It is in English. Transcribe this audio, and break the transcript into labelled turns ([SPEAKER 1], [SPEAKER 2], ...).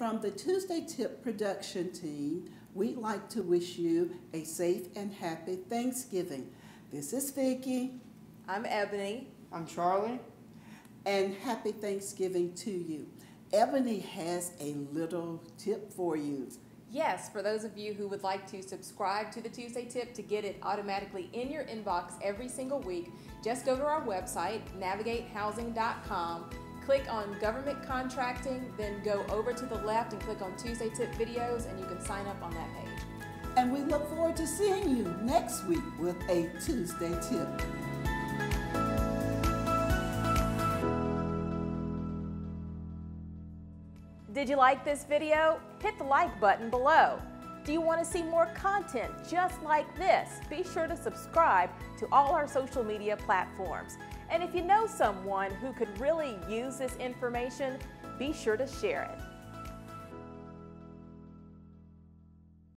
[SPEAKER 1] From the Tuesday Tip production team, we'd like to wish you a safe and happy Thanksgiving. This is Vicki.
[SPEAKER 2] I'm Ebony.
[SPEAKER 3] I'm Charlie.
[SPEAKER 1] And happy Thanksgiving to you. Ebony has a little tip for you.
[SPEAKER 2] Yes, for those of you who would like to subscribe to the Tuesday Tip to get it automatically in your inbox every single week, just go to our website, navigatehousing.com, click on government contracting, then go over to the left and click on Tuesday Tip videos, and you can sign up on that page.
[SPEAKER 1] And we look forward to seeing you next week with a Tuesday Tip.
[SPEAKER 2] Did you like this video? Hit the like button below. Do you want to see more content just like this? Be sure to subscribe to all our social media platforms. And if you know someone who could really use this information, be sure to share it.